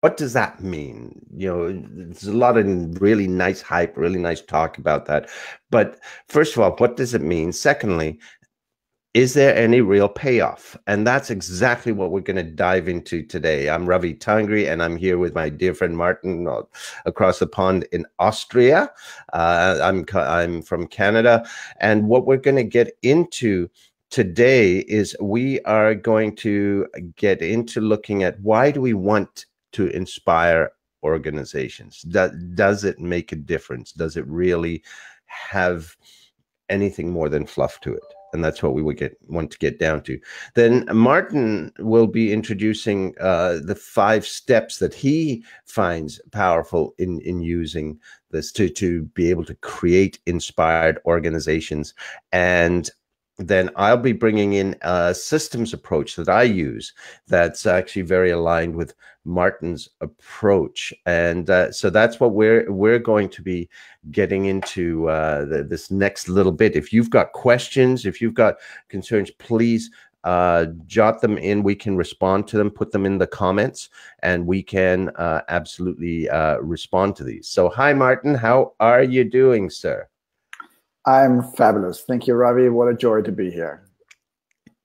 what does that mean? You know, there's a lot of really nice hype, really nice talk about that. But first of all, what does it mean? Secondly, is there any real payoff? And that's exactly what we're going to dive into today. I'm Ravi Tangri, and I'm here with my dear friend Martin uh, across the pond in Austria. Uh, I'm I'm from Canada, and what we're going to get into today is we are going to get into looking at why do we want to inspire organizations? Does, does it make a difference? Does it really have anything more than fluff to it? and that's what we would get want to get down to. Then Martin will be introducing uh, the five steps that he finds powerful in in using this to to be able to create inspired organizations and then I'll be bringing in a systems approach that I use that's actually very aligned with Martin's approach, and uh, so that's what we're we're going to be getting into uh, the, this next little bit. If you've got questions, if you've got concerns, please uh, jot them in. We can respond to them, put them in the comments, and we can uh, absolutely uh, respond to these. So, hi, Martin. How are you doing, sir? I'm fabulous. Thank you, Ravi. What a joy to be here.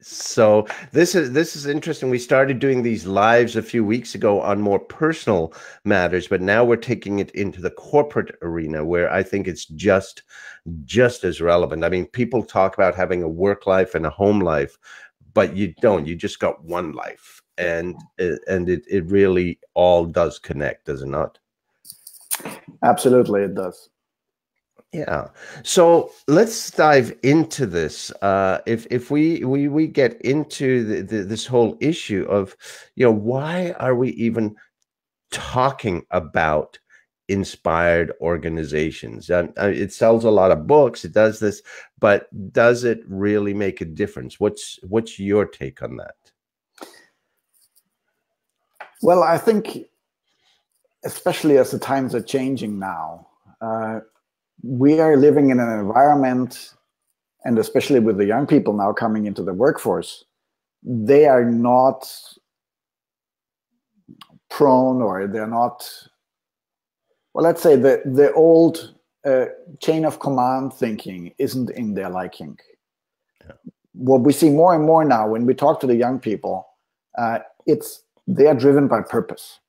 So this is this is interesting. We started doing these lives a few weeks ago on more personal matters, but now we're taking it into the corporate arena where I think it's just just as relevant. I mean, people talk about having a work life and a home life, but you don't. You just got one life, and and it it really all does connect, does it not? Absolutely, it does. Yeah. So let's dive into this. Uh, if if we we we get into the, the, this whole issue of, you know, why are we even talking about inspired organizations? And uh, it sells a lot of books. It does this, but does it really make a difference? What's what's your take on that? Well, I think, especially as the times are changing now. Uh, we are living in an environment, and especially with the young people now coming into the workforce, they are not prone or they're not, well, let's say the, the old uh, chain of command thinking isn't in their liking. Yeah. What we see more and more now when we talk to the young people, uh, it's they are driven by purpose.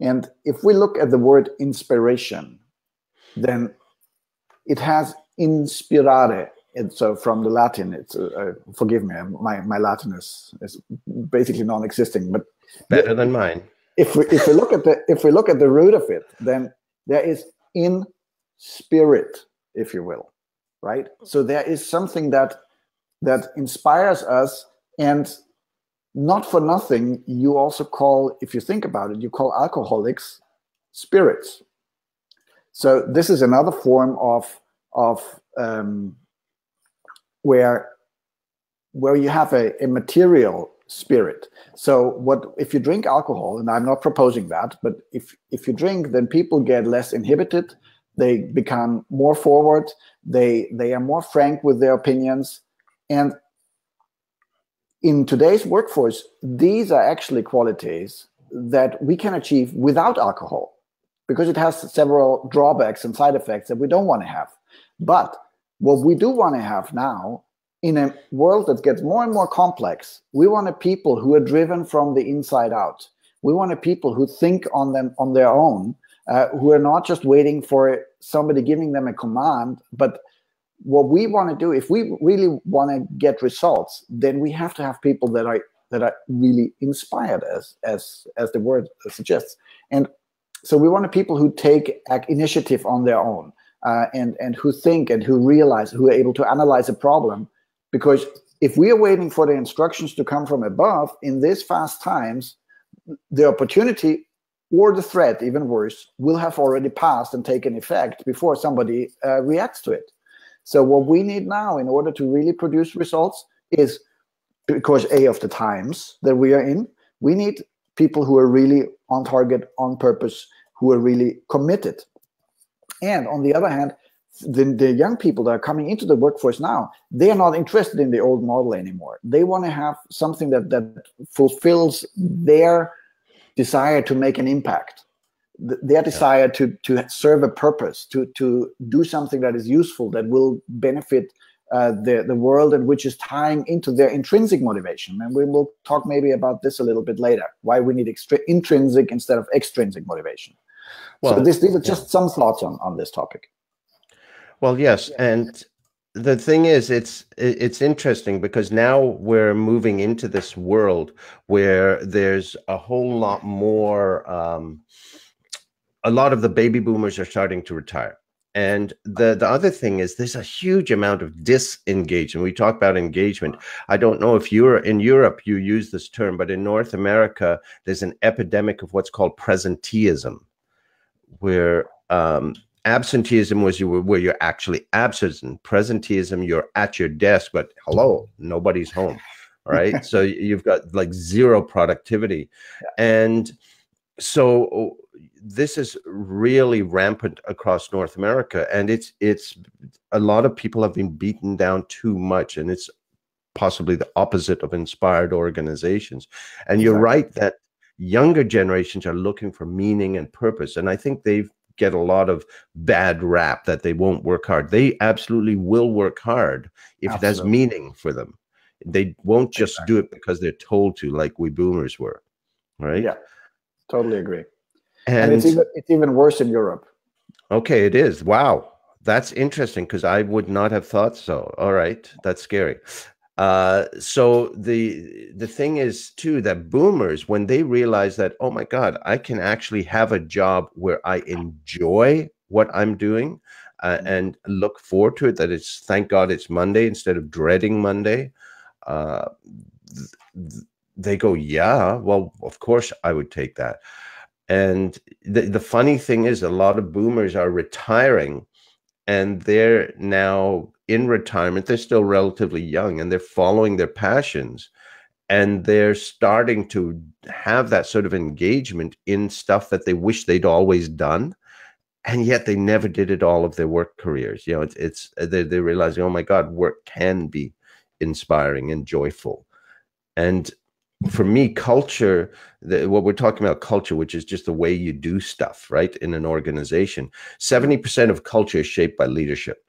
And if we look at the word inspiration, then it has inspirare. And so from the Latin, it's uh, uh, forgive me, my, my Latin is, is basically non-existing, but better than mine. If we if we look at the if we look at the root of it, then there is in spirit, if you will, right? So there is something that that inspires us, and not for nothing, you also call, if you think about it, you call alcoholics spirits so this is another form of of um, where where you have a, a material spirit. So what if you drink alcohol, and I'm not proposing that, but if if you drink, then people get less inhibited, they become more forward, they they are more frank with their opinions. And in today's workforce, these are actually qualities that we can achieve without alcohol because it has several drawbacks and side effects that we don't want to have. But what we do want to have now in a world that gets more and more complex, we want a people who are driven from the inside out. We want a people who think on them on their own, uh, who are not just waiting for somebody giving them a command, but what we want to do, if we really want to get results, then we have to have people that are that are really inspired, as as as the word suggests. And so we want people who take initiative on their own uh, and and who think and who realize who are able to analyze a problem. Because if we are waiting for the instructions to come from above in these fast times the opportunity or the threat even worse will have already passed and taken effect before somebody uh, reacts to it. So what we need now in order to really produce results is because a of the times that we are in we need people who are really on target, on purpose, who are really committed. And on the other hand, the, the young people that are coming into the workforce now, they are not interested in the old model anymore. They want to have something that, that fulfills their desire to make an impact their desire to to serve a purpose to to do something that is useful that will benefit uh, the the world and which is tying into their intrinsic motivation. And we will talk maybe about this a little bit later why we need extra intrinsic instead of extrinsic motivation. Well, so this, these are just yeah. some thoughts on on this topic. Well yes and the thing is it's it's interesting because now we're moving into this world where there's a whole lot more um, a lot of the baby boomers are starting to retire and the the other thing is there's a huge amount of disengagement. We talk about engagement. I don't know if you're in Europe you use this term, but in North America there's an epidemic of what's called presenteeism, where um, absenteeism was you were where you're actually absent. Presenteeism, you're at your desk, but hello, nobody's home. Right. so you've got like zero productivity. And so this is really rampant across North America, and it's it's a lot of people have been beaten down too much, and it's possibly the opposite of inspired organizations. And you're right that younger generations are looking for meaning and purpose, and I think they get a lot of bad rap that they won't work hard. They absolutely will work hard if absolutely. it has meaning for them. They won't just exactly. do it because they're told to, like we boomers were, right? Yeah, totally agree. And, and it's even it's even worse in Europe. Okay, it is. Wow. That's interesting because I would not have thought so. All right, that's scary. Uh, so the the thing is too that boomers when they realize that oh my god I can actually have a job where I enjoy what I'm doing uh, mm-hmm. and look forward to it that it's thank God it's Monday instead of dreading Monday. Uh, th- th- they go yeah well of course I would take that. And the, the funny thing is, a lot of boomers are retiring and they're now in retirement. They're still relatively young and they're following their passions and they're starting to have that sort of engagement in stuff that they wish they'd always done. And yet they never did it all of their work careers. You know it's, it's they, they're realizing oh my god work can be inspiring and joyful. And for me, culture, the, what we're talking about, culture, which is just the way you do stuff, right, in an organization, 70% of culture is shaped by leadership.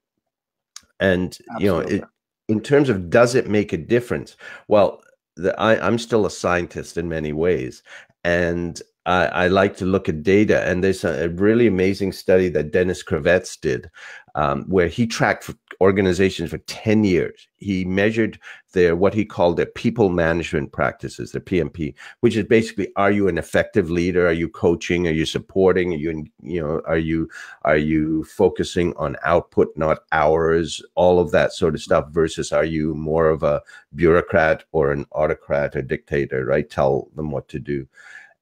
And, Absolutely. you know, it, in terms of does it make a difference? Well, the, I, I'm still a scientist in many ways. And I, I, like to look at data, and there's a, a really amazing study that Dennis Kravetz did, um, where he tracked organizations for 10 years. He measured their what he called their people management practices, their PMP, which is basically are you an effective leader? Are you coaching? Are you supporting? Are you you know are you are you focusing on output, not hours? All of that sort of stuff. Versus are you more of a bureaucrat or an autocrat or dictator? Right? Tell them what to do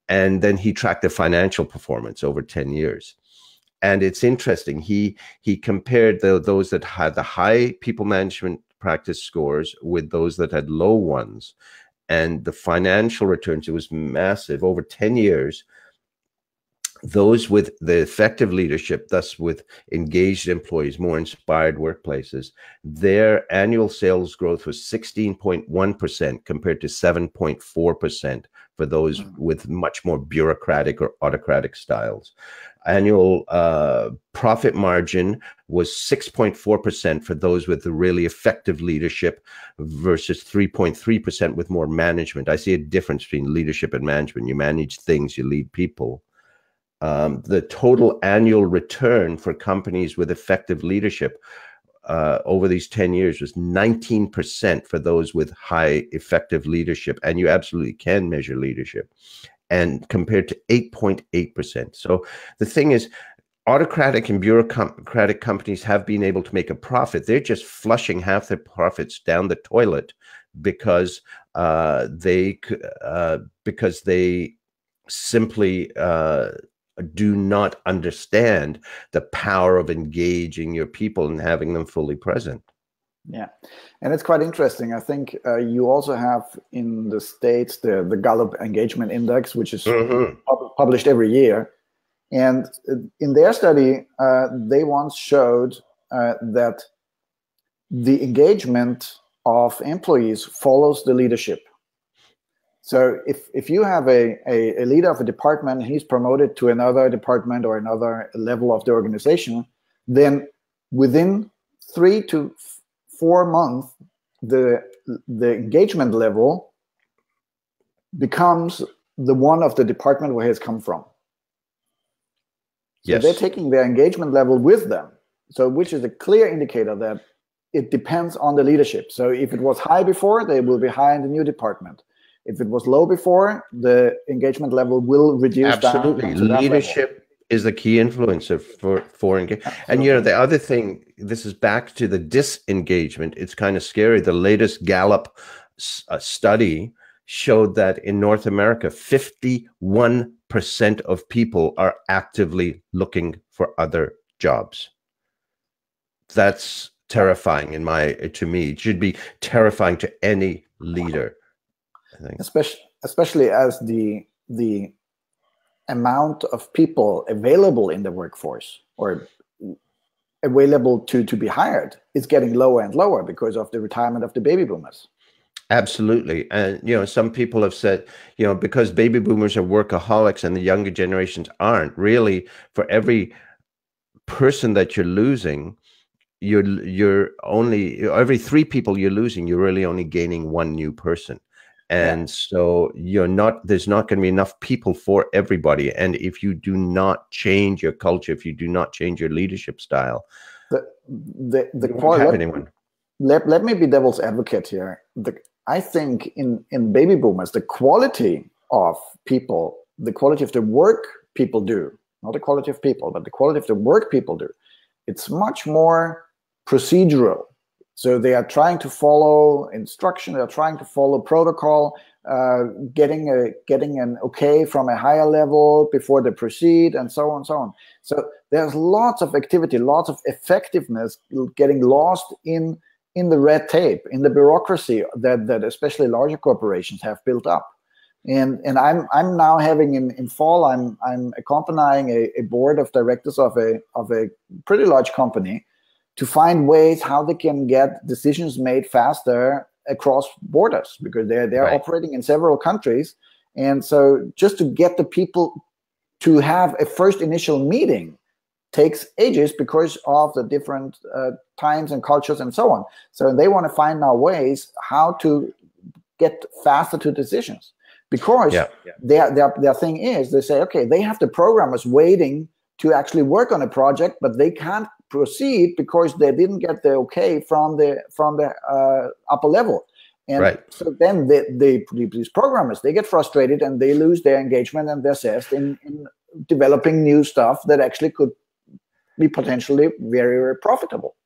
and then he tracked the financial performance over 10 years. And it's interesting he he compared the, those that had the high people management practice scores with those that had low ones. And the financial returns it was massive. Over 10 years those with the effective leadership thus with engaged employees more inspired workplaces their annual sales growth was 16.1% compared to 7.4% for those mm. with much more bureaucratic or autocratic styles. Annual uh, profit margin was 6.4% for those with the really effective leadership versus 3.3% with more management. I see a difference between leadership and management. You manage things, you lead people. Um, the total annual return for companies with effective leadership uh, over these 10 years was 19% for those with high effective leadership. And you absolutely can measure leadership. And compared to 8.8%. So the thing is, autocratic and bureaucratic companies have been able to make a profit. They're just flushing half their profits down the toilet because uh, they uh, because they simply uh, do not understand the power of engaging your people and having them fully present. Yeah, and it's quite interesting. I think uh, you also have in the states the the Gallup Engagement Index, which is mm-hmm. pub- published every year. And uh, in their study, uh, they once showed uh, that the engagement of employees follows the leadership. So if if you have a, a, a leader of a department, he's promoted to another department or another level of the organization, then within three to four months, the the engagement level becomes the one of the department where he has come from. So yes. they're taking their engagement level with them. So which is a clear indicator that it depends on the leadership. So if it was high before, they will be high in the new department. If it was low before, the engagement level will reduce. Absolutely, leadership is the key influencer for for engagement. And you know the other thing, this is back to the disengagement. It's kind of scary. The latest Gallup uh, study showed that in North America, fifty one percent of people are actively looking for other jobs. That's terrifying in my to me. It should be terrifying to any leader. I think. Especially especially as the the amount of people available in the workforce or available to to be hired is getting lower and lower because of the retirement of the baby boomers. Absolutely. And, you know, some people have said, you know, because baby boomers are workaholics and the younger generations aren't, really, for every person that you're losing, you're you're only every three people you're losing you're really only gaining one new person and yeah. so you're not there's not going to be enough people for everybody and if you do not change your culture if you do not change your leadership style the the, the quality let, anyone. Let, let me be devil's advocate here the, i think in in baby boomers the quality of people the quality of the work people do not the quality of people but the quality of the work people do it's much more procedural. So they are trying to follow instruction, they're trying to follow protocol, uh, getting a getting an okay from a higher level before they proceed, and so on and so on. So there's lots of activity, lots of effectiveness getting lost in in the red tape, in the bureaucracy that that especially larger corporations have built up. And and I'm I'm now having in, in fall I'm I'm accompanying a, a board of directors of a of a pretty large company to find ways how they can get decisions made faster across borders because they're they're right. operating in several countries and so just to get the people to have a first initial meeting takes ages because of the different uh, times and cultures and so on so they want to find now ways how to get faster to decisions because yeah. Their, their their thing is they say okay they have the programmers waiting to actually work on a project but they can't proceed because they didn't get the okay from the from the uh, upper level and right. so then they, they these programmers they get frustrated and they lose their engagement and their zest in, in developing new stuff that actually could be potentially very, very profitable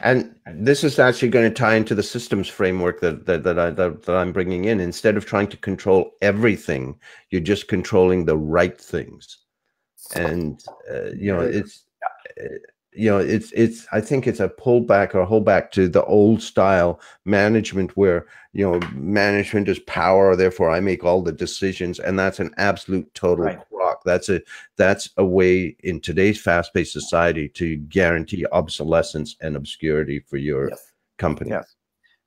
and this is actually going to tie into the systems framework that that, that, I, that, that I'm bringing in. Instead of trying to control everything, you're just controlling the right things. And uh, you know, it's you know it's it's i think it's a pullback or hold back to the old style management where you know management is power therefore i make all the decisions and that's an absolute total right. rock that's a that's a way in today's fast-paced society to guarantee obsolescence and obscurity for your yes. company yes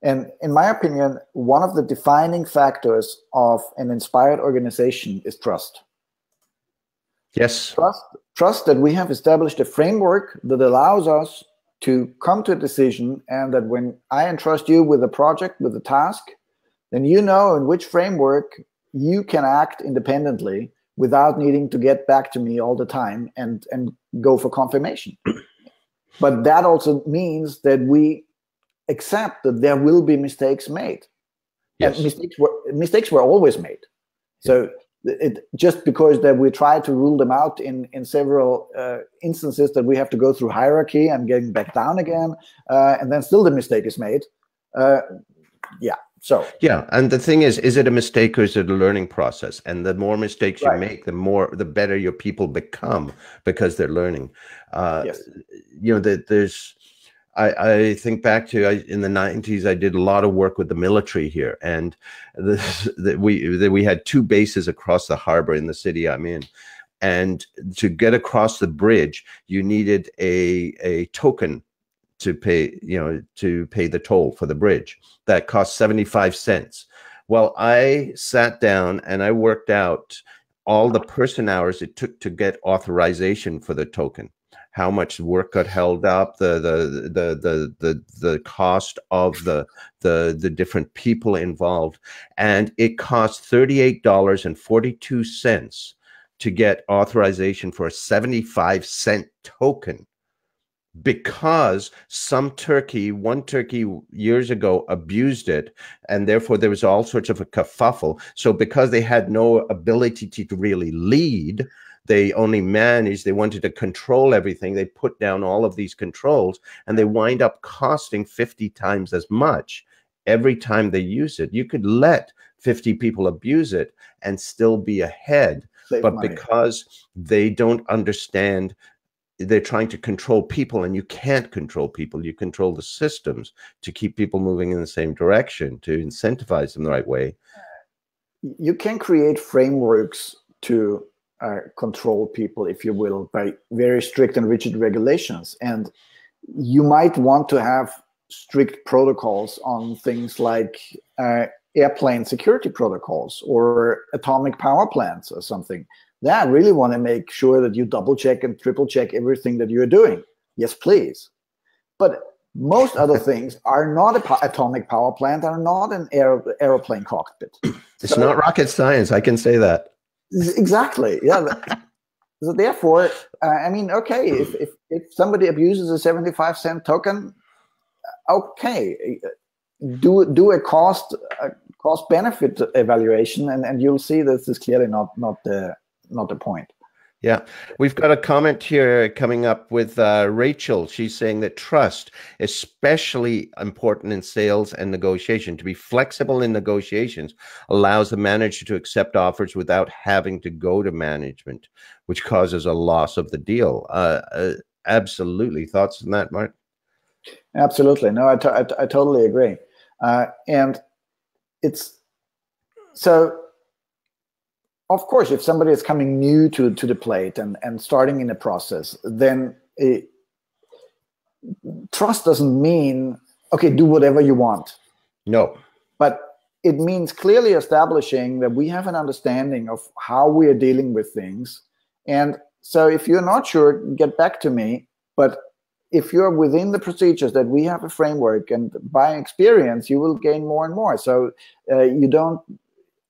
and in my opinion one of the defining factors of an inspired organization is trust Yes. Trust, trust that we have established a framework that allows us to come to a decision and that when I entrust you with a project, with a task, then you know in which framework you can act independently without needing to get back to me all the time and, and go for confirmation. but that also means that we accept that there will be mistakes made. Yes. And mistakes were mistakes were always made. So it just because that we try to rule them out in in several uh, instances that we have to go through hierarchy and getting back down again uh, and then still the mistake is made uh, yeah so yeah and the thing is is it a mistake or is it a learning process and the more mistakes right. you make the more the better your people become because they're learning uh, yes. you know that there's I, I think back to I, in the 90s, I did a lot of work with the military here, and this, we we had two bases across the harbor in the city I'm in, and to get across the bridge, you needed a a token to pay, you know, to pay the toll for the bridge. That cost 75 cents. Well, I sat down and I worked out all the person hours it took to get authorization for the token how much work got held up, the the the the the, the cost of the the the different people involved, and it cost thirty eight dollars and forty two cents to get authorization for a seventy five cent token because some turkey, one turkey years ago abused it, and therefore there was all sorts of a kerfuffle. So because they had no ability to really lead, they only managed, they wanted to control everything. They put down all of these controls and they wind up costing 50 times as much every time they use it. You could let 50 people abuse it and still be ahead. Save but money. because they don't understand they're trying to control people and you can't control people you control the systems to keep people moving in the same direction to incentivize them the right way you can create frameworks to uh, control people, if you will, by very strict and rigid regulations. And you might want to have strict protocols on things like uh, airplane security protocols or atomic power plants or something. That really want to make sure that you double check and triple check everything that you're doing. Yes, please. But most other things are not a atomic power plant, are not an aer aeroplane cockpit. It's so, not rocket science. I can say that. Exactly. Yeah. so therefore, uh, I mean, okay, if, if if somebody abuses a seventy-five cent token, uh, okay, do do a cost a cost benefit evaluation, and and you'll see this is clearly not not the not the point. Yeah, we've got a comment here coming up with uh, Rachel. She's saying that trust, especially important in sales and negotiation, to be flexible in negotiations allows the manager to accept offers without having to go to management, which causes a loss of the deal. Uh, uh, absolutely. Thoughts on that, Mark? Absolutely. No, I, I totally agree. Uh, and it's so of course, if somebody is coming new to, to the plate and, and starting in a process, then it, trust doesn't mean, okay, do whatever you want. No. But it means clearly establishing that we have an understanding of how we are dealing with things. And so if you're not sure, get back to me. But if you're within the procedures that we have a framework and by experience, you will gain more and more. So uh, you don't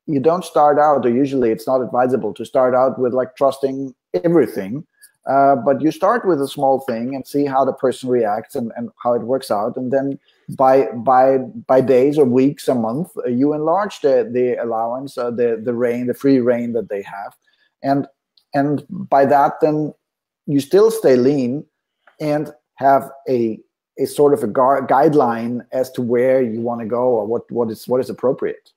you don't start out, or usually it's not advisable to start out with like trusting everything. Uh, but you start with a small thing and see how the person reacts and, and how it works out. And then by by by days or weeks, a month, uh, you enlarge the, the allowance, uh, the the reign, the free reign that they have. And and by that, then you still stay lean and have a a sort of a guideline as to where you want to go or what what is what is appropriate.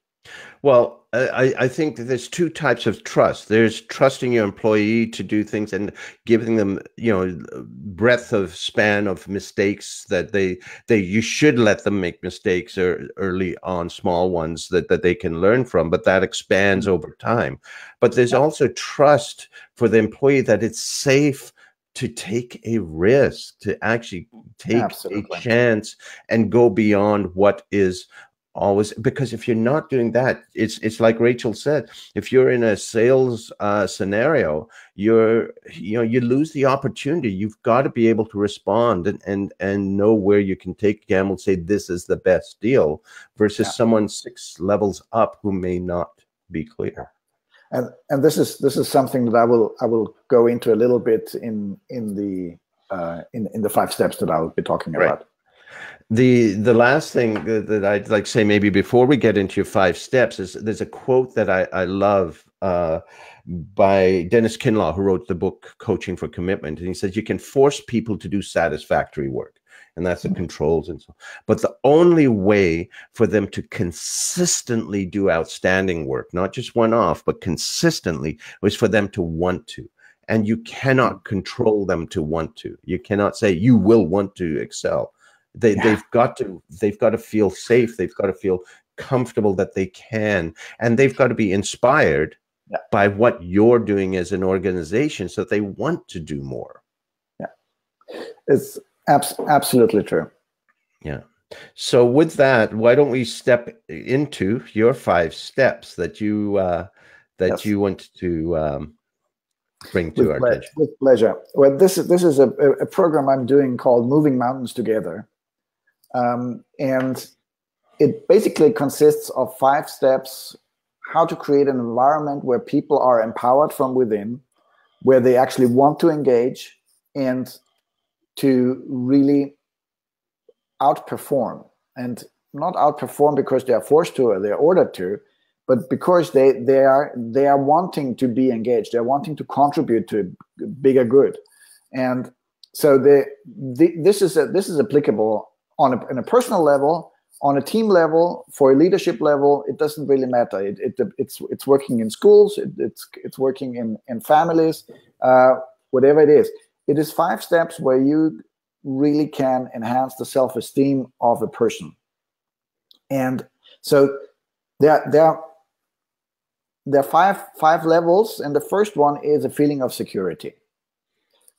Well, I, I think that there's two types of trust. There's trusting your employee to do things and giving them, you know, breadth of span of mistakes that they they you should let them make mistakes or early on, small ones that that they can learn from, but that expands mm-hmm. over time. But there's also trust for the employee that it's safe to take a risk, to actually take Absolutely. a chance and go beyond what is always because if you're not doing that it's it's like rachel said if you're in a sales uh, scenario you're you know you lose the opportunity you've got to be able to respond and and and know where you can take gamble say this is the best deal versus yeah. someone six levels up who may not be clear and and this is this is something that i will i will go into a little bit in in the uh, in in the five steps that i will be talking right. about the the last thing that I'd like to say maybe before we get into your five steps is there's a quote that I, I love uh, by Dennis Kinlaw, who wrote the book Coaching for Commitment. And he says you can force people to do satisfactory work. And that's the mm-hmm. controls and so. But the only way for them to consistently do outstanding work, not just one off, but consistently, was for them to want to and you cannot mm-hmm. control them to want to. You cannot say you will want to excel. They yeah. they've got to they've got to feel safe. They've got to feel comfortable that they can, and they've got to be inspired yeah. by what you're doing as an organization, so that they want to do more. Yeah, it's abs- absolutely true. Yeah. So, with that, why don't we step into your five steps that you uh, that yes. you want to um, bring to with our ple- attention? With pleasure. Well, this is this is a, a program I'm doing called Moving Mountains Together, um, and it basically consists of five steps: how to create an environment where people are empowered from within, where they actually want to engage, and to really outperform. And not outperform because they are forced to or they're ordered to but because they they are they are wanting to be engaged. They're wanting to contribute to a bigger good. And so the, this is a, this is applicable on a, on a personal level on a team level for a leadership level it doesn't really matter. It, it it's it's working in schools it, it's it's working in in families uh, whatever it is. It is five steps where you really can enhance the self-esteem of a person. And so there there there are five five levels and the first one is a feeling of security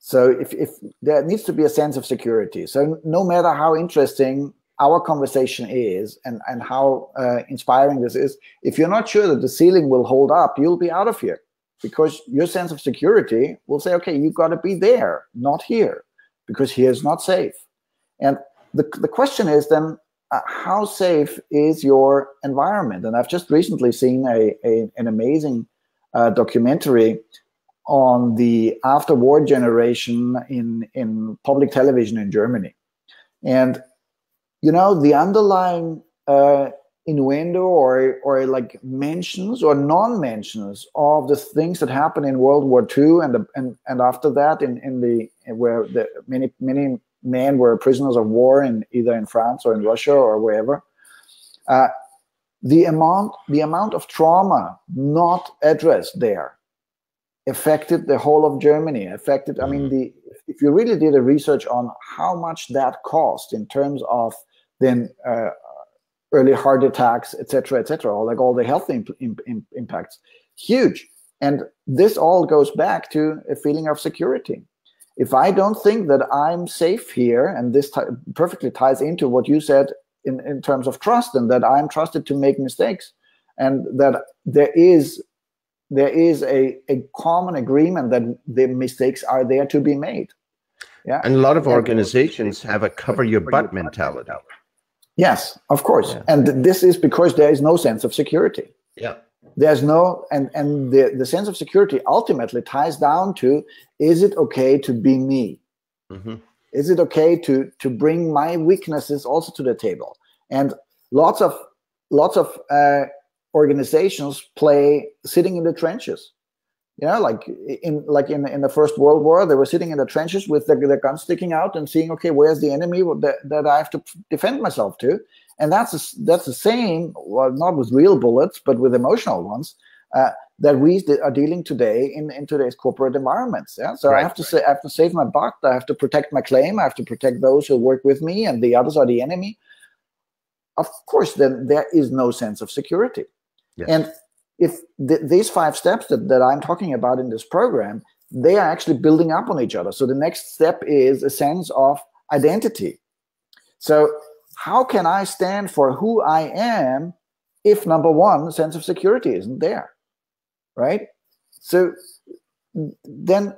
so if, if there needs to be a sense of security so no matter how interesting our conversation is and and how uh, inspiring this is if you're not sure that the ceiling will hold up you'll be out of here because your sense of security will say okay you've got to be there not here because he is not safe. And the, the question is then, uh, how safe is your environment? And I've just recently seen a, a an amazing uh, documentary on the after war generation in, in public television in Germany. And, you know, the underlying uh, innuendo or or like mentions or non-mentions of the things that happened in World War II and the, and and after that in in the where the many many men were prisoners of war in either in France or in Russia or wherever. Uh, the amount the amount of trauma not addressed there affected the whole of Germany. Affected. I mean, mm-hmm. the if you really did a research on how much that cost in terms of then uh, early heart attacks, etc., etc., or like all the health imp- imp- impacts, huge. And this all goes back to a feeling of security. If I don't think that I'm safe here, and this t- perfectly ties into what you said in, in terms of trust, and that I'm trusted to make mistakes, and that there is there is a, a common agreement that the mistakes are there to be made. Yeah. And a lot of organizations have a cover your butt mentality. Yes, of course. Yeah. And this is because there is no sense of security. Yeah. There's no and and the, the sense of security ultimately ties down to is it okay to be me? Mm-hmm. Is it okay to to bring my weaknesses also to the table? And lots of lots of uh, organizations play sitting in the trenches. You know like in like in in the first world war they were sitting in the trenches with their, their guns sticking out and seeing okay where's the enemy that, that i have to defend myself to? And that's a, that's the same well not with real bullets but with emotional ones uh, that we are dealing today in, in today's corporate environments yeah? So right, i have to right. say i have to save my butt i have to protect my claim i have to protect those who work with me and the others are the enemy. Of course then there is no sense of security yes. and if th- these five steps that, that I'm talking about in this program, they are actually building up on each other. So the next step is a sense of identity. So how can I stand for who I am if number one, sense of security isn't there? Right? So then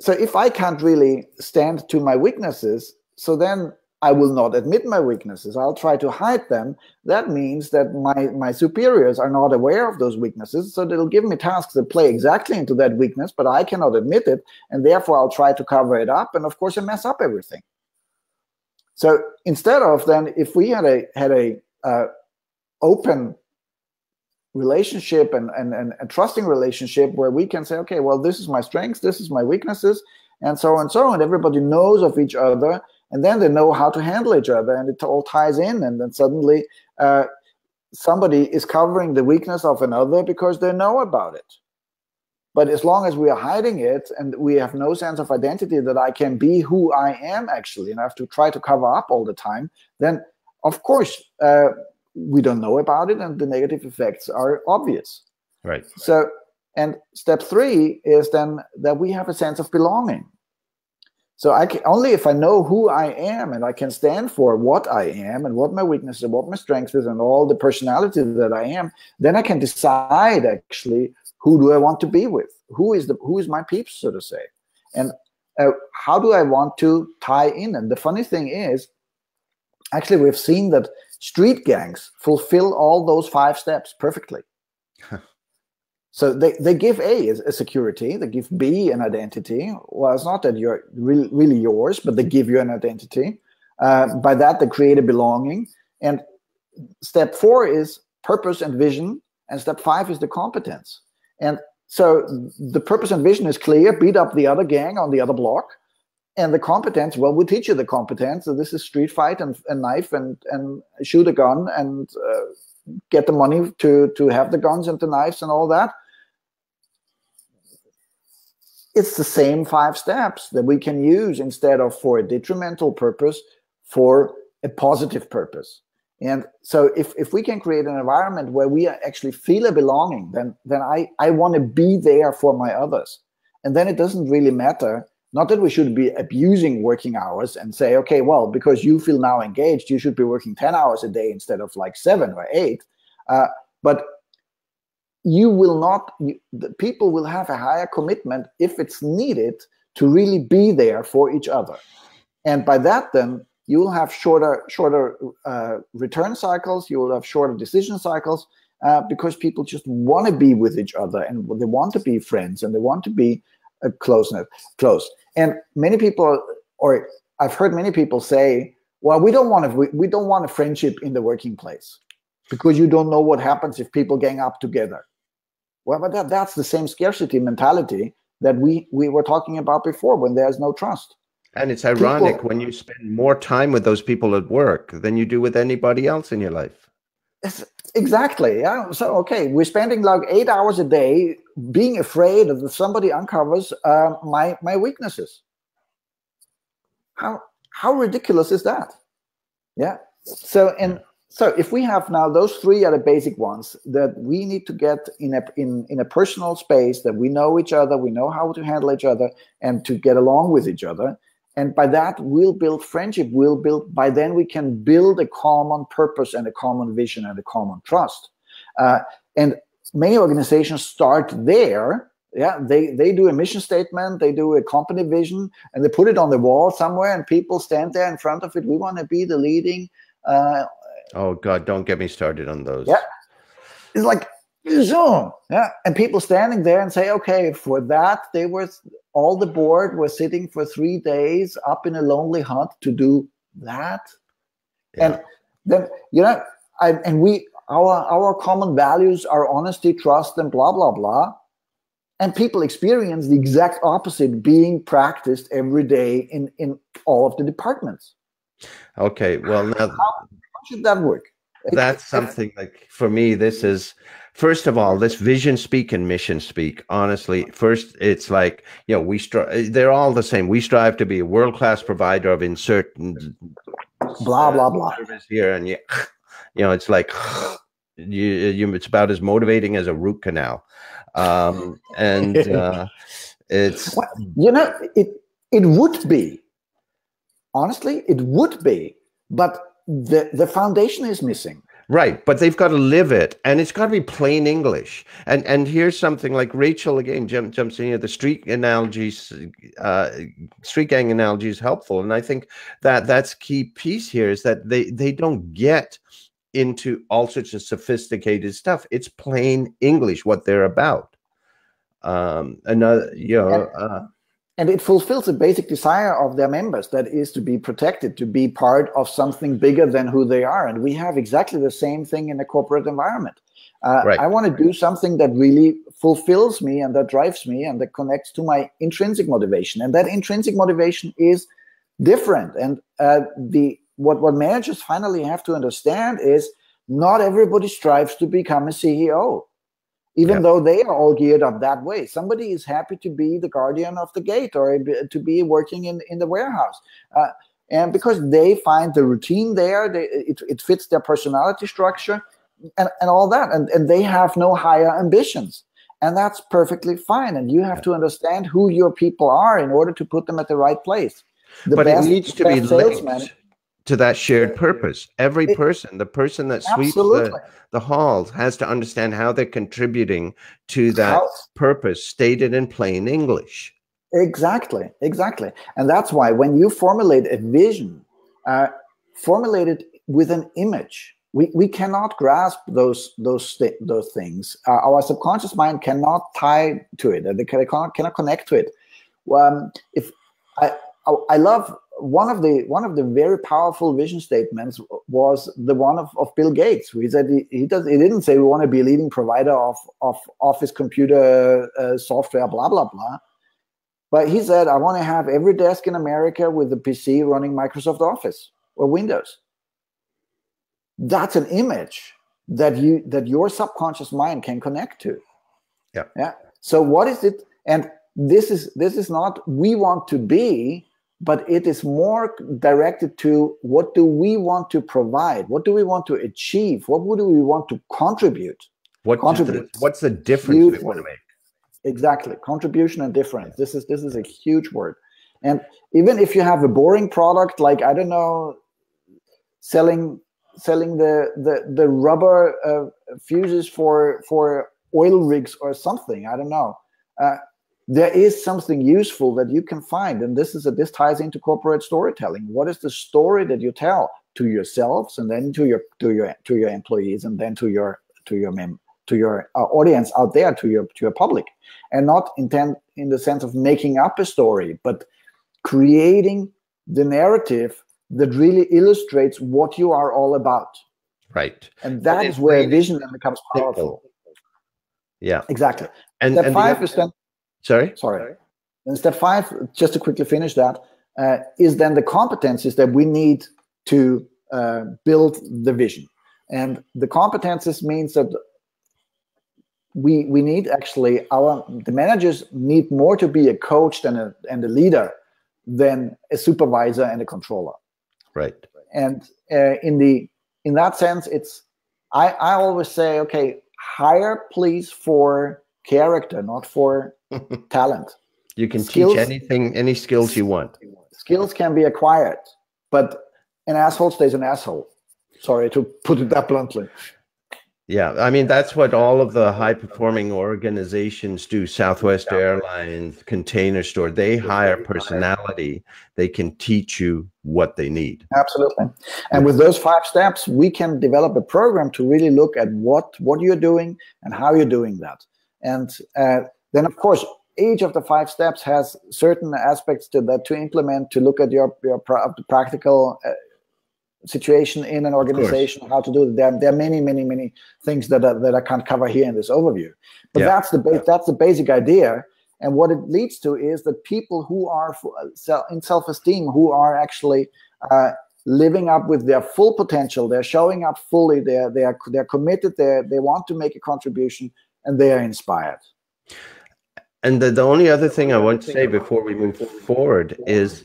so if I can't really stand to my weaknesses, so then I will not admit my weaknesses. I'll try to hide them. That means that my, my superiors are not aware of those weaknesses. So they'll give me tasks that play exactly into that weakness, but I cannot admit it. And therefore, I'll try to cover it up. And of course, I mess up everything. So instead of then, if we had a had a uh, open relationship and, and, and a trusting relationship where we can say, okay, well, this is my strengths, this is my weaknesses, and so on and so on. Everybody knows of each other and then they know how to handle each other and it all ties in and then suddenly uh, somebody is covering the weakness of another because they know about it. But as long as we are hiding it and we have no sense of identity that i can be who i am actually and i have to try to cover up all the time then of course uh, we don't know about it and the negative effects are obvious. Right. So and step three is then that we have a sense of belonging So I can, only if I know who I am and I can stand for what I am and what my weaknesses, what my strengths is, and all the personality that I am, then I can decide actually who do I want to be with, who is the who is my peeps, so to say, and uh, how do I want to tie in. And the funny thing is, actually, we've seen that street gangs fulfill all those five steps perfectly. So they, they give A a security, they give B an identity. Well, it's not that you're really, really yours, but they give you an identity. Uh, by that, they create a belonging. And step four is purpose and vision. And step five is the competence. And so the purpose and vision is clear beat up the other gang on the other block. And the competence, well, we teach you the competence. So this is street fight and, and knife and, and shoot a gun and uh, get the money to, to have the guns and the knives and all that it's the same five steps that we can use instead of for a detrimental purpose for a positive purpose. And so if, if we can create an environment where we actually feel a belonging then then i i want to be there for my others. And then it doesn't really matter not that we should be abusing working hours and say okay well because you feel now engaged you should be working 10 hours a day instead of like seven or eight. Uh, but you will not you, the people will have a higher commitment if it's needed to really be there for each other. And by that then you will have shorter shorter uh, return cycles you will have shorter decision cycles uh, because people just want to be with each other and they want to be friends and they want to be uh, close close. And many people or i've heard many people say well we don't want to we, we don't want a friendship in the working place because you don't know what happens if people gang up together well, but that, that's the same scarcity mentality that we, we were talking about before when there's no trust. And it's ironic people, when you spend more time with those people at work than you do with anybody else in your life. Exactly. Yeah. So okay, we're spending like eight hours a day being afraid that somebody uncovers uh, my my weaknesses. How how ridiculous is that? Yeah. So and so if we have now those three are the basic ones that we need to get in a in, in a personal space that we know each other we know how to handle each other and to get along with each other. And by that we'll build friendship. We'll build by then we can build a common purpose and a common vision and a common trust. Uh, and many organizations start there. Yeah they they do a mission statement they do a company vision and they put it on the wall somewhere and people stand there in front of it. We want to be the leading uh, Oh God, don't get me started on those. Yeah. It's like Zoom. Yeah. And people standing there and say, okay, for that, they were all the board was sitting for three days up in a lonely hut to do that. Yeah. And then, you know, I, and we our our common values are honesty, trust, and blah blah blah. And people experience the exact opposite being practiced every day in, in all of the departments. Okay. Well now how, should that work? That's something like for me, this is first of all, this vision speak and mission speak. Honestly, first it's like, you know, we strive they're all the same. We strive to be a world-class provider of insert blah blah blah here and yeah, you know, it's like you, you it's about as motivating as a root canal. Um and uh it's well, you know, it it would be honestly, it would be, but the the foundation is missing. Right but they've got to live it and it's got to be plain english. And and here's something like rachel again jump, jumps in here the street analogies uh street gang analogy is helpful and i think that that's key piece here is that they they don't get into all sorts of sophisticated stuff. It's plain english what they're about. Um another you know uh, and it fulfills a basic desire of their members that is to be protected to be part of something bigger than who they are. And we have exactly the same thing in a corporate environment. Uh, right. i want to do something that really fulfills me and that drives me and that connects to my intrinsic motivation. And that intrinsic motivation is different. And uh, the what what managers finally have to understand is not everybody strives to become a ceo even yep. though they are all geared up that way. Somebody is happy to be the guardian of the gate or to be working in, in the warehouse. Uh, and because they find the routine there, they, it, it fits their personality structure and, and all that. And, and they have no higher ambitions. and that's perfectly fine and you have to understand who your people are in order to put them at the right place the but best, it needs to be linked to that shared purpose every it, person the person that sweeps the, the, halls has to understand how they're contributing to that how, purpose stated in plain english exactly exactly and that's why when you formulate a vision uh, formulate it with an image we, we cannot grasp those those those things. Uh, our subconscious mind cannot tie to it. They cannot, cannot connect to it. Um, if I I love one of the one of the very powerful vision statements was the one of, of Bill Gates. Who he said he, he does he didn't say we want to be a leading provider of of office computer uh, software, blah blah blah. But he said I want to have every desk in America with a PC running Microsoft Office or Windows that's an image that you that your subconscious mind can connect to yeah yeah so what is it and this is this is not we want to be but it is more directed to what do we want to provide what do we want to achieve what do we want to contribute what contribute the, what's the difference Beautiful. we want to make exactly contribution and difference this is this is a huge word and even if you have a boring product like i don't know selling selling the the the rubber uh, fuses for for oil rigs or something. I don't know. Uh, there is something useful that you can find, and this is a, this ties into corporate storytelling. What is the story that you tell to yourselves, and then to your to your to your employees, and then to your to your mem to your uh, audience out there, to your to your public, and not intend in the sense of making up a story, but creating the narrative that really illustrates what you are all about. Right. And that is where vision then becomes powerful. Yeah. Exactly. And step and five then sorry. Sorry. And step five, just to quickly finish that, uh, is then the competencies that we need to uh, build the vision. And the competencies means that we we need actually our the managers need more to be a coach than a and a leader than a supervisor and a controller. Right. And uh, in the in that sense, it's I I always say, okay, hire please for character, not for talent. You can skills, teach anything, any skills you want. Skills can be acquired, but an asshole stays an asshole. Sorry to put it that bluntly. Yeah, I mean that's what all of the high performing organizations do. Southwest Airlines, Container Store, they hire personality. They can teach you what they need. Absolutely. And with those five steps, we can develop a program to really look at what what you're doing and how you're doing that. And uh, then of course, each of the five steps has certain aspects to that to implement to look at your your practical uh, situation in an organization, how to do it. There, there are many, many, many things that are, that I can't cover here in this overview. But yeah. that's the ba- that's the basic idea. And what it leads to is that people who are in self-esteem, who are actually uh, living up with their full potential, they're showing up fully, they're they're they're committed, they they want to make a contribution, and they are inspired. And the, the only other thing I want to say before we move forward is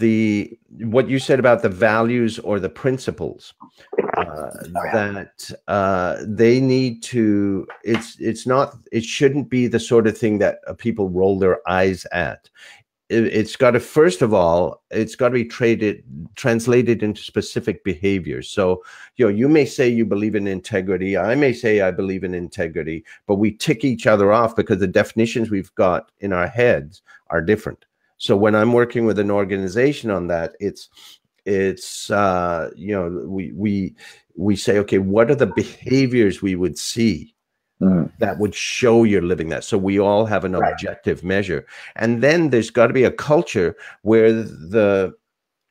the what you said about the values or the principles uh, oh, that uh, they need to it's it's not it shouldn't be the sort of thing that uh, people roll their eyes at it, has got to first of all it's got to be traded translated into specific behaviors. So you know you may say you believe in integrity i may say i believe in integrity but we tick each other off because the definitions we've got in our heads are different. So when i'm working with an organization on that it's it's uh you know we we we say okay what are the behaviors we would see mm. that would show you're living that. So we all have an right. objective measure. And then there's got to be a culture where the,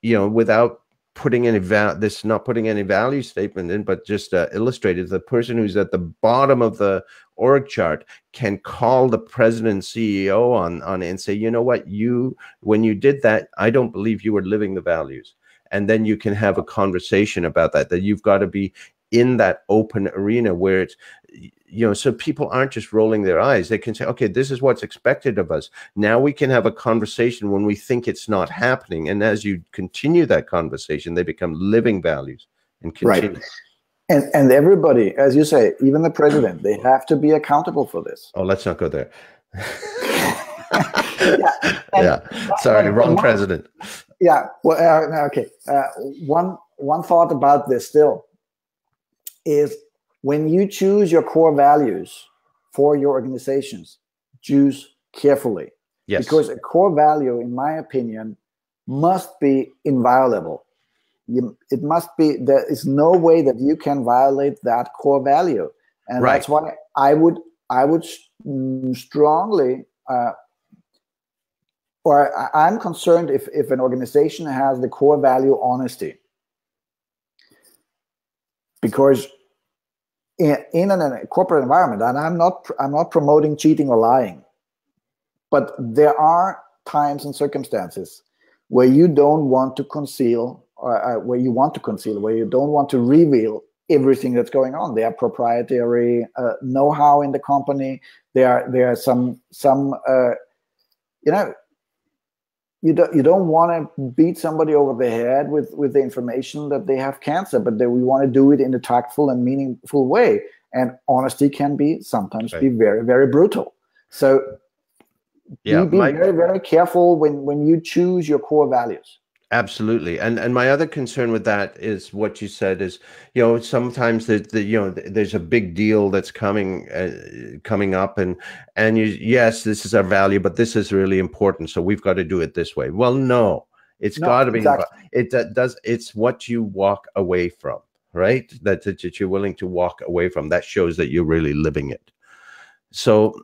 you know, without putting any val this not putting any value statement in but just uh, illustrated the person who's at the bottom of the org chart can call the president ceo on on it and say you know what you when you did that i don't believe you were living the values and then you can have a conversation about that that you've got to be in that open arena where it's you know so people aren't just rolling their eyes they can say okay this is what's expected of us now we can have a conversation when we think it's not happening and as you continue that conversation they become living values and continue right and and everybody, as you say, even the president, they have to be accountable for this. Oh, let's not go there. yeah, yeah. sorry, wrong one, president. Yeah, well, uh, okay. Uh, one one thought about this still is when you choose your core values for your organizations, choose carefully. Yes. Because a core value, in my opinion, must be inviolable. You, it must be there is no way that you can violate that core value, and right. that's why I would I would mm, strongly uh, or I'm concerned if if an organization has the core value honesty, because in, in a corporate environment, and I'm not I'm not promoting cheating or lying, but there are times and circumstances where you don't want to conceal or uh, where you want to conceal where you don't want to reveal everything that's going on. There are proprietary uh, know-how in the company. There are there are some some uh, you know you don't you don't want to beat somebody over the head with with the information that they have cancer but that we want to do it in a tactful and meaningful way. And honesty can be sometimes right. be very very brutal. So yeah, be, be very very careful when when you choose your core values absolutely. And and my other concern with that is what you said is you know sometimes the, the you know there's a big deal that's coming uh, coming up and and you yes this is our value but this is really important so we've got to do it this way. Well no it's no, got to be exactly. it does it's what you walk away from right? That, that you're willing to walk away from that shows that you're really living it. So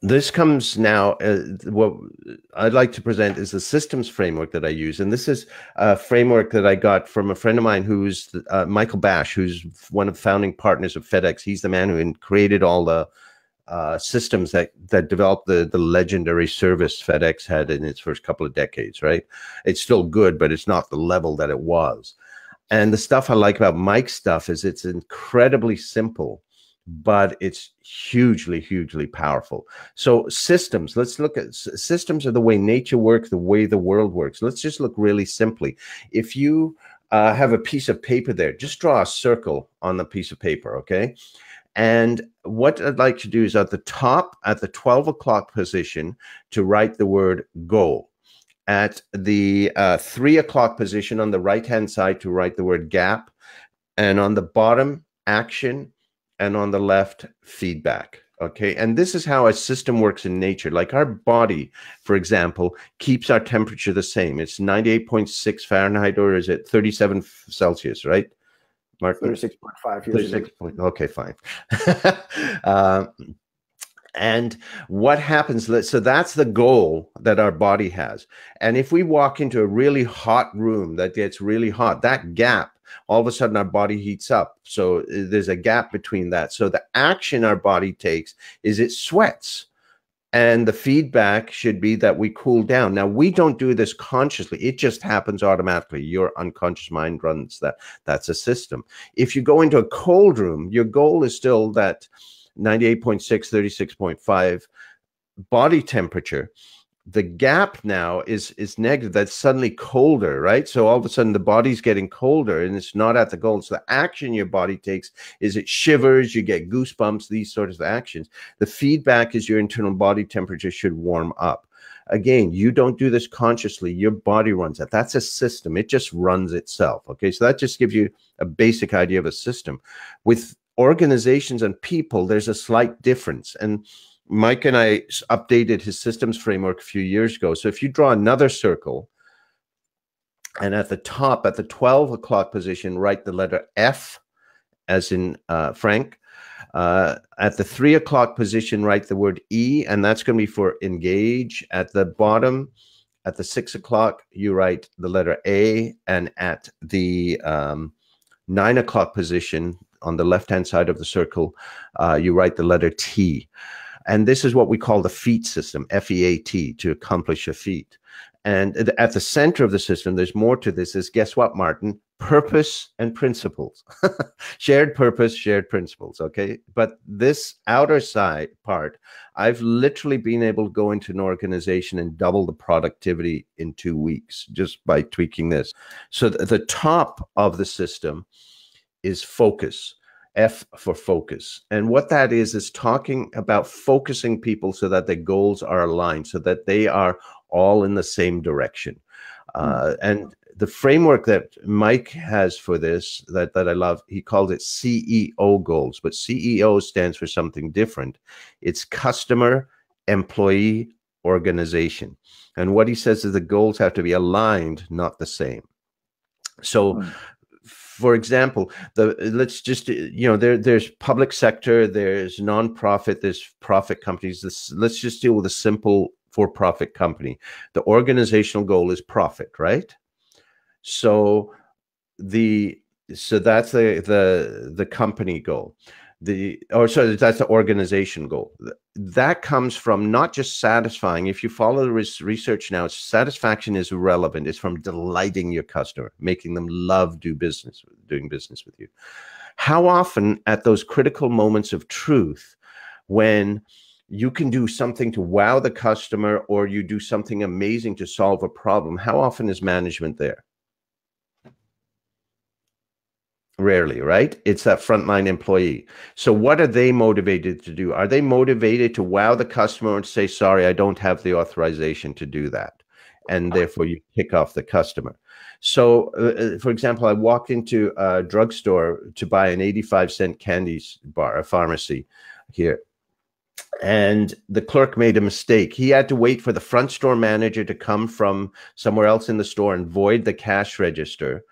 this comes now uh, what i'd like to present is the systems framework that i use and this is a framework that i got from a friend of mine who's uh, michael Basch who's one of the founding partners of fedex. He's the man who created all the uh, systems that that developed the the legendary service fedex had in its first couple of decades right? It's still good but it's not the level that it was. And the stuff i like about mike's stuff is it's incredibly simple but it's hugely, hugely powerful. So, systems, let's look at systems are the way nature works, the way the world works. Let's just look really simply. If you uh, have a piece of paper there, just draw a circle on the piece of paper, okay? And what I'd like to do is at the top, at the 12 o'clock position, to write the word goal. At the uh, three o'clock position on the right hand side, to write the word gap. And on the bottom, action and on the left, feedback. Okay. And this is how a system works in nature. Like our body, for example, keeps our temperature the same. It's 98.6 Fahrenheit or is it 37 Celsius, right? Mark? 36.5. 36. Okay, fine. uh, and what happens so that's the goal that our body has and if we walk into a really hot room that gets really hot that gap all of a sudden our body heats up. So uh, there's a gap between that. So the action our body takes is it sweats. And the feedback should be that we cool down. Now we don't do this consciously. It just happens automatically. Your unconscious mind runs that. That's a system. If you go into a cold room, your goal is still that 98.6, 36.5 body temperature the gap now is is negative that's suddenly colder right? So all of a sudden the body's getting colder and it's not at the goal. So the action your body takes is it shivers you get goosebumps these sorts of actions. The feedback is your internal body temperature should warm up. Again you don't do this consciously your body runs that. That's a system it just runs itself okay? So that just gives you a basic idea of a system. With organizations and people there's a slight difference and Mike and I updated his systems framework a few years ago. So if you draw another circle, and at the top, at the 12 o'clock position, write the letter F, as in uh, Frank. Uh, at the three o'clock position, write the word E, and that's going to be for engage. At the bottom, at the six o'clock, you write the letter A, and at the um, nine o'clock position, on the left hand side of the circle, uh, you write the letter T. And this is what we call the feat system, F E A T, to accomplish a feat. And at the center of the system, there's more to this is guess what, Martin? Purpose and principles. shared purpose, shared principles. Okay. But this outer side part, I've literally been able to go into an organization and double the productivity in two weeks just by tweaking this. So the top of the system is focus. F for focus. And what that is, is talking about focusing people so that their goals are aligned, so that they are all in the same direction. Hmm. Uh, and the framework that Mike has for this that, that I love, he called it CEO goals, but CEO stands for something different. It's customer, employee, organization. And what he says is the goals have to be aligned, not the same. So, mm. For example, the let's just you know there there's public sector, there's nonprofit, there's profit companies. This, let's just deal with a simple for-profit company. The organizational goal is profit, right? So the so that's the the the company goal the or so that's the organization goal. That comes from not just satisfying if you follow the research now satisfaction is relevant it's from delighting your customer making them love do business doing business with you. How often at those critical moments of truth when you can do something to wow the customer or you do something amazing to solve a problem how often is management there Rarely, right? It's that frontline employee. So, what are they motivated to do? Are they motivated to wow the customer and say, sorry, I don't have the authorization to do that? And therefore, you kick off the customer. So, uh, uh for example, I walked into a drugstore to buy an 85 cent candy bar, a pharmacy here. And the clerk made a mistake. He had to wait for the front store manager to come from somewhere else in the store and void the cash register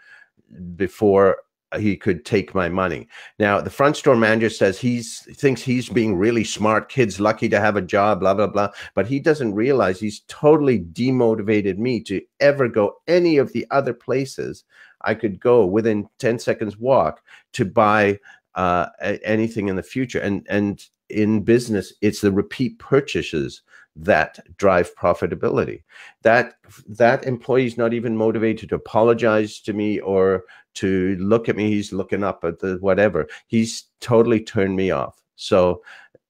before he could take my money. Now, the front store manager says he's thinks he's being really smart. Kid's lucky to have a job, blah blah blah. But he doesn't realize he's totally demotivated me to ever go any of the other places I could go within ten seconds walk to buy uh, anything in the future. And and in business, it's the repeat purchases that drive profitability. That that employee is not even motivated to apologize to me or to look at me. He's looking up at the whatever. He's totally turned me off. So,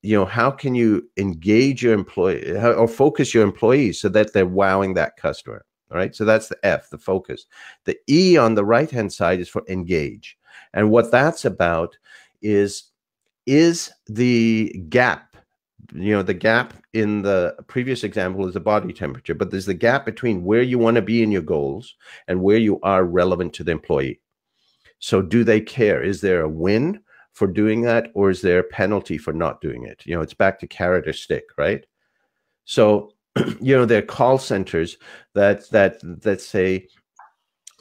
you know, how can you engage your employee or focus your employees so that they're wowing that customer? All right. So that's the F, the focus. The E on the right hand side is for engage. And what that's about is is the gap you know the gap in the previous example is the body temperature but there's the gap between where you want to be in your goals and where you are relevant to the employee so do they care? Is there a win for doing that or is there a penalty for not doing it? You know, it's back to carrot or stick, right? So, you know, there are call centers that that that say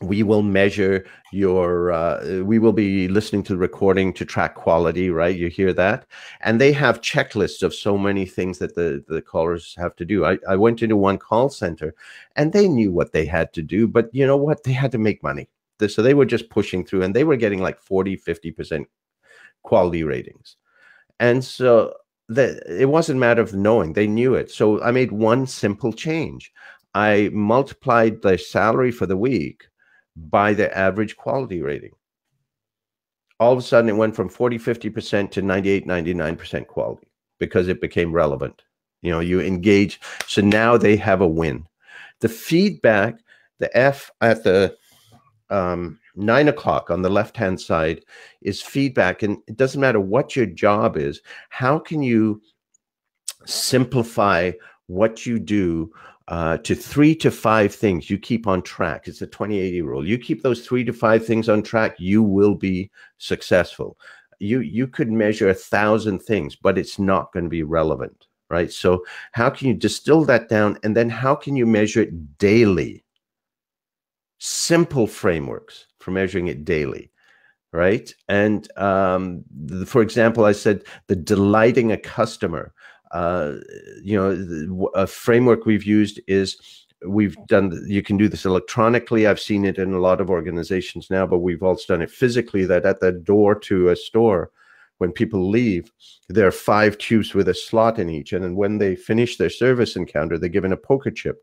we will measure your uh, we will be listening to the recording to track quality right? You hear that? And they have checklists of so many things that the the callers have to do. I, I went into one call center and they knew what they had to do but you know what? They had to make money. So they were just pushing through and they were getting like 40 50% quality ratings. And so that it wasn't a matter of knowing. They knew it. So i made one simple change. I multiplied the salary for the week by the average quality rating all of a sudden it went from 40 50% to 98 99% quality because it became relevant you know you engage so now they have a win the feedback the f at the um, nine o'clock on the left hand side is feedback. And it doesn't matter what your job is, how can you simplify what you do uh, to three to five things you keep on track? It's a 2080 rule. You keep those three to five things on track, you will be successful. You, you could measure a thousand things, but it's not going to be relevant, right? So, how can you distill that down? And then, how can you measure it daily? simple frameworks for measuring it daily right and um, the, for example i said the delighting a customer uh, you know a framework we've used is we've done you can do this electronically. I've seen it in a lot of organizations now but we've also done it physically that at the door to a store when people leave there are five tubes with a slot in each and then when they finish their service encounter they're given a poker chip.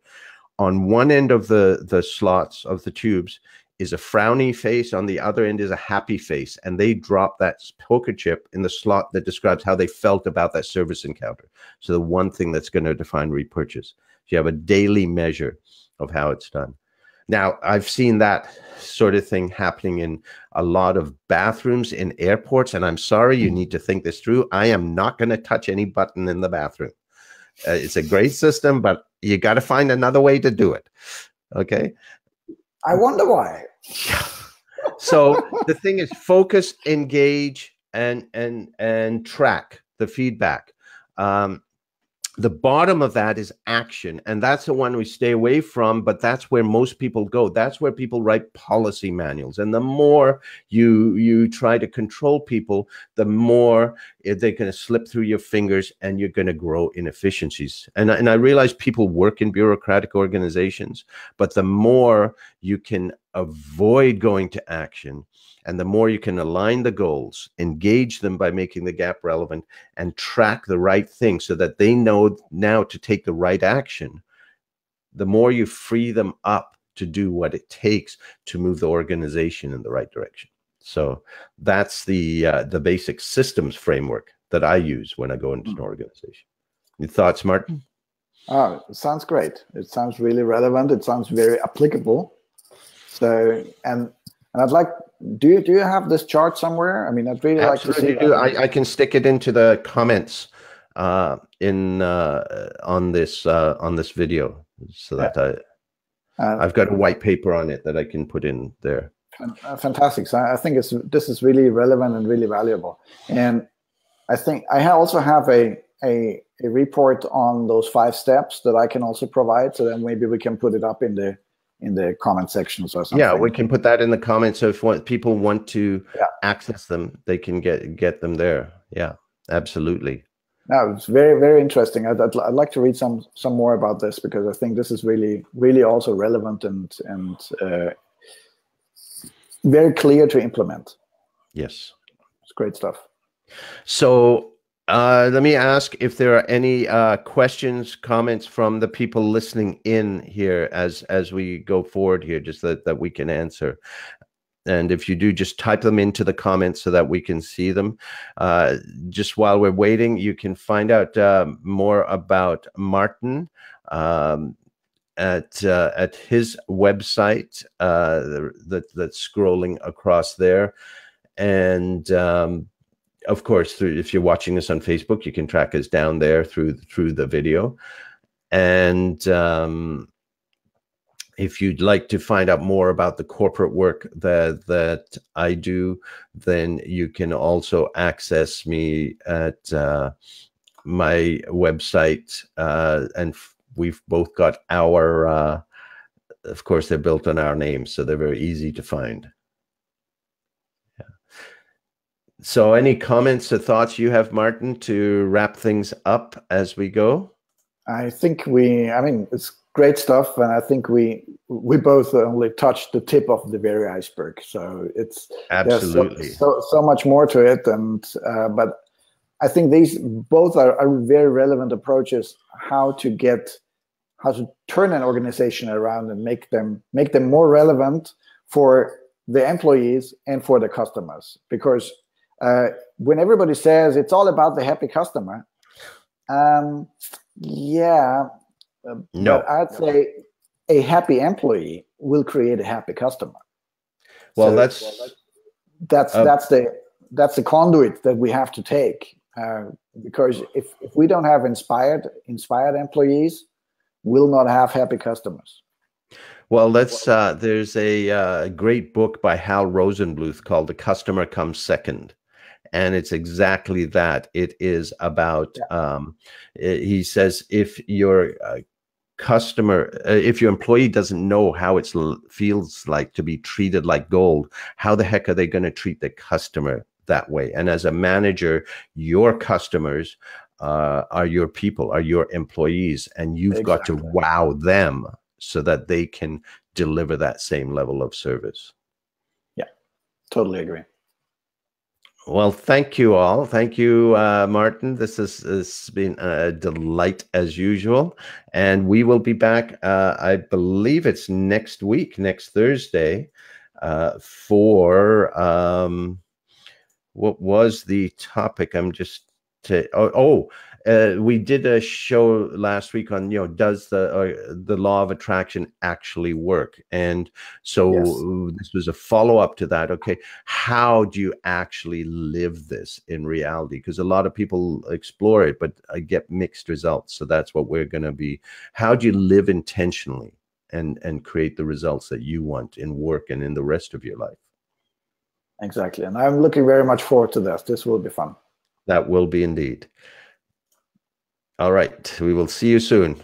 On one end of the the slots of the tubes is a frowny face on the other end is a happy face and they drop that poker chip in the slot that describes how they felt about that service encounter so the one thing that's going to define repurchase so you have a daily measure of how it's done Now, I've seen that sort of thing happening in a lot of bathrooms in airports, and I'm sorry, you need to think this through. I am not going to touch any button in the bathroom. Uh, it's a great system, but you got to find another way to do it. Okay. I wonder why. so the thing is, focus, engage, and and and track the feedback. Um, the bottom of that is action and that's the one we stay away from but that's where most people go that's where people write policy manuals and the more you you try to control people the more they're going to slip through your fingers and you're going to grow inefficiencies and, and i realize people work in bureaucratic organizations but the more you can avoid going to action and the more you can align the goals, engage them by making the gap relevant, and track the right thing so that they know now to take the right action, the more you free them up to do what it takes to move the organization in the right direction. So that's the uh, the basic systems framework that I use when I go into mm-hmm. an organization. Your thoughts, Martin? Oh, it sounds great. It sounds really relevant. It sounds very applicable. So, and and I'd like do you do you have this chart somewhere? I mean, I'd really Absolutely like to see. Do. I, I can stick it into the comments uh, in uh, on this uh, on this video, so that yeah. I uh, I've got a white paper on it that I can put in there. Uh, fantastic. So I think it's this is really relevant and really valuable. And I think I also have a a a report on those five steps that I can also provide. So then maybe we can put it up in the in the comment sections or something. Yeah, we can put that in the comments. So if what, people want to yeah. access them, they can get get them there. Yeah, absolutely. No, it's very very interesting. I'd, I'd, I'd, like to read some some more about this because I think this is really really also relevant and and uh, very clear to implement. Yes, it's great stuff. So uh, let me ask if there are any uh, questions, comments from the people listening in here as as we go forward here, just that, that we can answer. And if you do, just type them into the comments so that we can see them. Uh, just while we're waiting, you can find out uh, more about Martin um, at uh, at his website uh, that that's scrolling across there, and um, of course, if you're watching this on Facebook, you can track us down there through through the video. And um, if you'd like to find out more about the corporate work that that I do, then you can also access me at uh, my website, uh, and we've both got our. Uh, of course, they're built on our names, so they're very easy to find. So, any comments or thoughts you have, Martin, to wrap things up as we go? I think we, I mean, it's great stuff, and I think we we both only touched the tip of the very iceberg. So it's absolutely so, so, so much more to it, and uh, but I think these both are, are very relevant approaches how to get how to turn an organization around and make them make them more relevant for the employees and for the customers because uh, when everybody says it's all about the happy customer, um, yeah, uh, no, I'd say a happy employee will create a happy customer. Well, so that's that's uh, that's the that's the conduit that we have to take uh, because if, if we don't have inspired inspired employees, we'll not have happy customers. Well, let's. Uh, there's a uh, great book by Hal Rosenbluth called "The Customer Comes Second and it's exactly that. It is about. Um, he says if your uh, customer, uh, if your employee doesn't know how it feels like to be treated like gold, how the heck are they going to treat the customer that way? And as a manager, your customers uh, are your people, are your employees, and you've exactly. got to wow them so that they can deliver that same level of service. Yeah, totally agree. Well, thank you all. Thank you, uh, Martin. This has, been a delight as usual. And we will be back, uh, I believe it's next week, next Thursday, uh, for um, what was the topic? I'm just to, oh, oh uh, we did a show last week on you know does the uh, the law of attraction actually work? And so yes. this was a follow-up to that. Okay how do you actually live this in reality? Because a lot of people explore it but i get mixed results. So that's what we're going to be how do you live intentionally and and create the results that you want in work and in the rest of your life? Exactly and i'm looking very much forward to this. This will be fun. That will be indeed all right. We will see you soon.